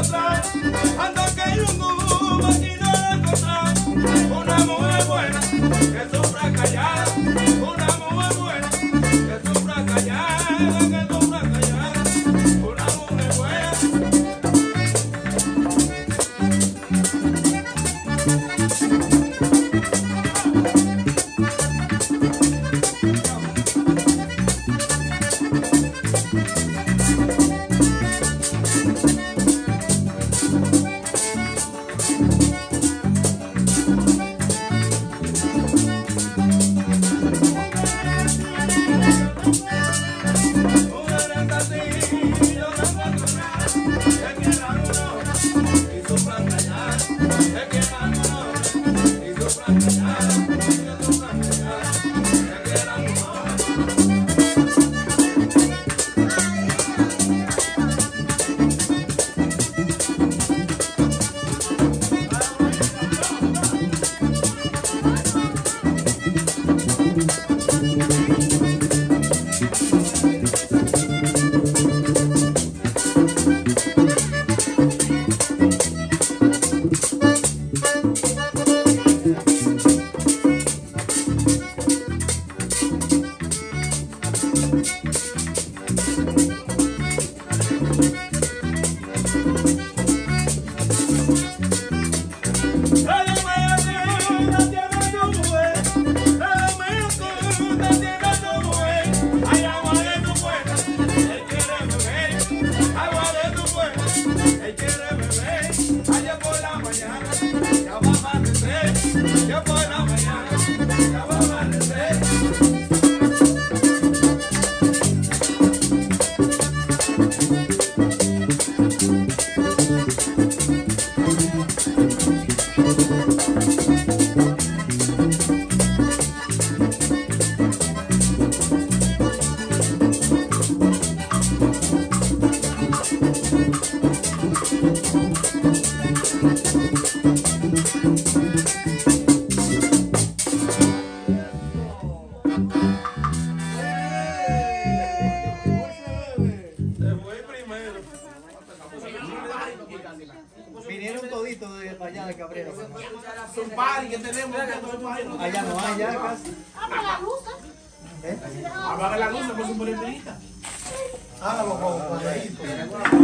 Anda que yo no, una mujer buena. Vinieron toditos de allá de Cabrera. Son que tenemos. Allá no hay, casi. Apaga las luces. ¿Eh? ¿Eh? Ah, Apaga las luces, pues un. Hágalo, ah, Juan.